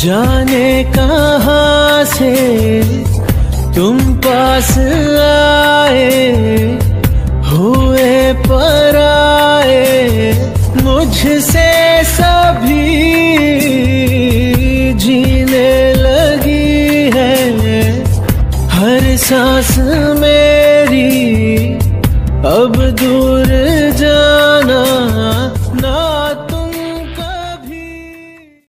जाने कहाँ से तुम पास आए, हुए पर आए, मुझसे सभी जीने लगी है। हर सांस मेरी अब दूर जा